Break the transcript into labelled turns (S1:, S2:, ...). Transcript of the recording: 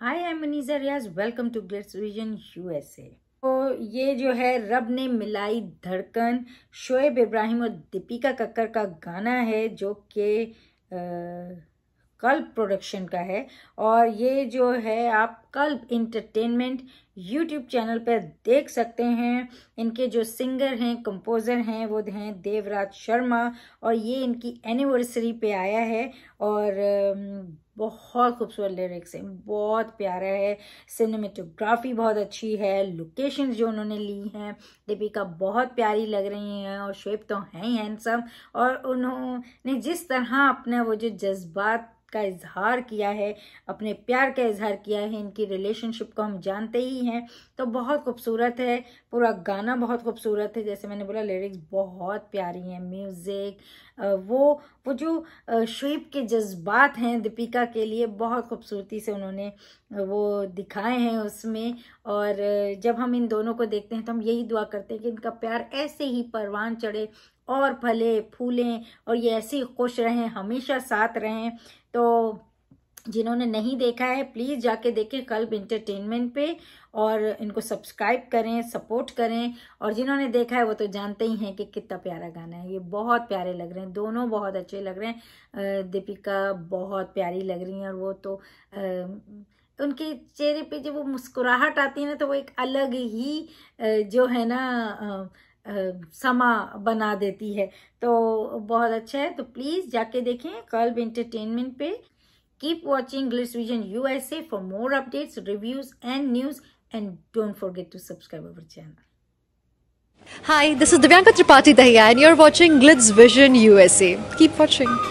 S1: Hi I Maniza Riaz welcome to Glitz Vision USA तो ये जो है, रब ने मिलाई धड़कन शोएब इब्राहिम और दीपिका कक्कर का गाना है, जो कि कल्ब प्रोडक्शन का है। और ये जो है, आप कल्ब इंटरटेनमेंट यूट्यूब चैनल पर देख सकते हैं। इनके जो सिंगर हैं, कंपोज़र हैं, वो हैं देवराज शर्मा। और ये इनकी एनिवर्सरी पे आया है। और बहुत खूबसूरत लिरिक्स हैं, बहुत प्यारा है। सिनेमेटोग्राफी बहुत अच्छी है लोकेशंस जो उन्होंने ली हैं, दीपिका बहुत प्यारी लग रही हैं और शेप तो हैं ही हैंडसम और उन्होंने जिस तरह अपना वो जो जज्बात का इजहार किया है, अपने प्यार का इजहार किया है, इनकी रिलेशनशिप को हम जानते ही हैं। तो बहुत खूबसूरत है, पूरा गाना बहुत खूबसूरत है, जैसे मैंने बोला लिरिक्स बहुत प्यारी हैं म्यूज़िक वो वो जो शुएब के जज्बात हैं दीपिका के लिए, बहुत खूबसूरती से उन्होंने वो दिखाए हैं उसमें। और जब हम इन दोनों को देखते हैं तो हम यही दुआ करते हैं कि इनका प्यार ऐसे ही परवान चढ़े और फले फूलें और ये ऐसे ही खुश रहें हमेशा साथ रहें। तो जिन्होंने नहीं देखा है प्लीज़ जाके देखें कल्ब इंटरटेनमेंट पे और इनको सब्सक्राइब करें सपोर्ट करें। और जिन्होंने देखा है वो तो जानते ही हैं कि कितना प्यारा गाना है। ये बहुत प्यारे लग रहे हैं दोनों बहुत अच्छे लग रहे हैं। दीपिका बहुत प्यारी लग रही हैं और वो तो आ, उनके चेहरे पे जब वो मुस्कुराहट आती है ना तो वो एक अलग ही जो है ना समा बना देती है। तो बहुत अच्छा है। तो प्लीज़ जाके देखें कल्ब इंटरटेनमेंट पे। Keep watching English Vision USA for more updates reviews and news and don't forget to subscribe our channel
S2: Hi, this is Divyanka Tripathi Dahiya and you're watching Glitz Vision USA. Keep watching.